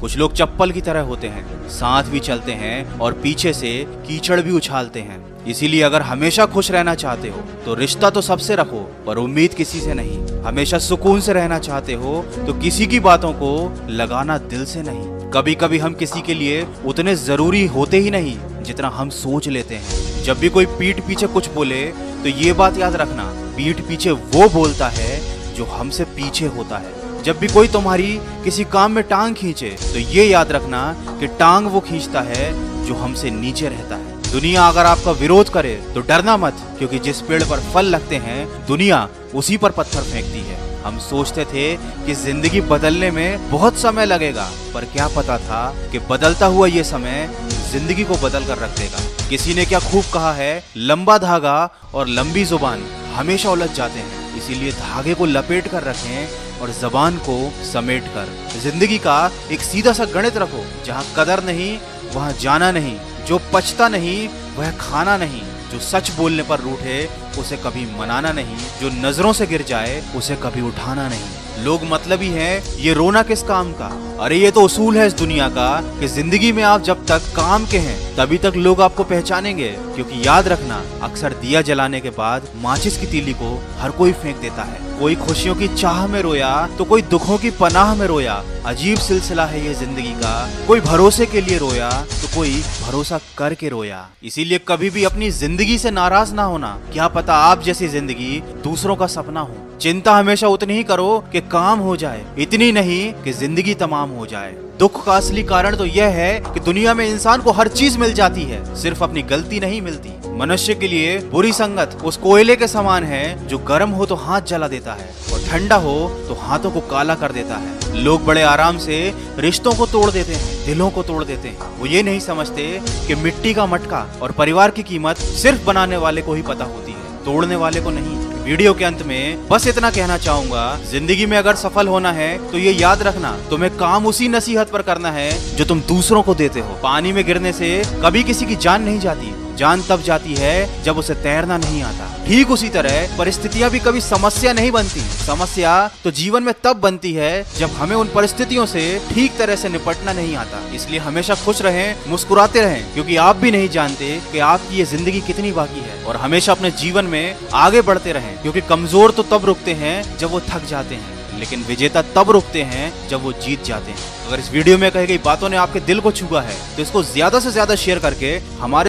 कुछ लोग चप्पल की तरह होते हैं, साथ भी चलते हैं और पीछे से कीचड़ भी उछालते हैं। इसीलिए अगर हमेशा खुश रहना चाहते हो तो रिश्ता तो सबसे रखो, पर उम्मीद किसी से नहीं। हमेशा सुकून से रहना चाहते हो तो किसी की बातों को लगाना दिल से नहीं। कभी कभी हम किसी के लिए उतने ज़रूरी होते ही नहीं, जितना हम सोच लेते हैं। जब भी कोई पीठ पीछे कुछ बोले तो ये बात याद रखना, पीठ पीछे वो बोलता है, जो हमसे पीछे होता है। जब भी कोई तुम्हारी किसी काम में टांग खींचे तो ये याद रखना कि टांग वो खींचता है जो हमसे नीचे रहता है। दुनिया अगर आपका विरोध करे तो डरना मत, क्योंकि जिस पेड़ पर फल लगते हैं, दुनिया उसी पर पत्थर फेंकती है। हम सोचते थे कि ज़िंदगी बदलने में बहुत समय लगेगा, पर क्या पता था कि बदलता हुआ ये समय ज़िंदगी को बदल कर रख देगा। किसी ने क्या खूब कहा है, लंबा धागा और लंबी ज़ुबान हमेशा उलझ जाते हैं। इसीलिए धागे को लपेट कर रखें और जबान को समेट कर। ज़िंदगी का एक सीधा सा गणित रखो, जहाँ कदर नहीं, वहाँ जाना नहीं, जो पचता नहीं, वह खाना नहीं। जो सच बोलने पर रूठे, उसे कभी मनाना नहीं। जो नज़रों से गिर जाए, उसे कभी उठाना नहीं। लोग मतलब ही है, ये रोना किस काम का? अरे, ये तो उसूल है इस दुनिया का कि ज़िंदगी में आप जब तक काम के हैं, तभी तक लोग आपको पहचानेंगे, क्योंकि याद रखना, अक्सर दिया जलाने के बाद, माचिस की तीली को हर कोई फेंक देता है। कोई खुशियों की चाह में रोया तो कोई दुखों की पनाह में रोया। अजीब सिलसिला है ये ज़िंदगी का। कोई भरोसे के लिए रोया तो कोई भरोसा करके रोया। इसीलिए कभी भी अपनी ज़िंदगी से नाराज़ ना होना। क्या पता आप जैसी ज़िंदगी दूसरों का सपना हो। चिंता हमेशा उतनी ही करो कि काम हो जाए, इतनी नहीं कि ज़िंदगी तमाम हो जाए। दुख का असली कारण तो यह है कि दुनिया में इंसान को हर चीज़ मिल जाती है, सिर्फ़ अपनी गलती नहीं मिलती। मनुष्य के लिए बुरी संगत उस कोयले के समान है जो गर्म हो तो हाथ जला देता है और ठंडा हो तो हाथों को काला कर देता है। लोग बड़े आराम से रिश्तों को तोड़ देते हैं, दिलों को तोड़ देते हैं। वो ये नहीं समझते कि मिट्टी का मटका और परिवार की कीमत सिर्फ़ बनाने वाले को ही पता होती है, तोड़ने वाले को नहीं। वीडियो के अंत में बस इतना कहना चाहूँगा, ज़िंदगी में अगर सफल होना है तो ये याद रखना, तुम्हें काम उसी नसीहत पर करना है, जो तुम दूसरों को देते हो। पानी में गिरने से कभी किसी की जान नहीं जाती। जान तब जाती है जब उसे तैरना नहीं आता। ठीक उसी तरह परिस्थितियाँ भी कभी समस्या नहीं बनती। समस्या तो जीवन में तब बनती है जब हमें उन परिस्थितियों से ठीक तरह से निपटना नहीं आता। इसलिए हमेशा खुश रहें, मुस्कुराते रहें, क्योंकि आप भी नहीं जानते कि आपकी ये ज़िंदगी कितनी बाकी है। और हमेशा अपने जीवन में आगे बढ़ते रहें, क्योंकि कमज़ोर तो तब रुकते हैं जब वो थक जाते हैं, लेकिन विजेता तब रुकते हैं जब वो जीत जाते हैं। अगर इस वीडियो में कही गई बातों ने आपके दिल को छुआ है तो इसको ज़्यादा से ज़्यादा शेयर करके हमारे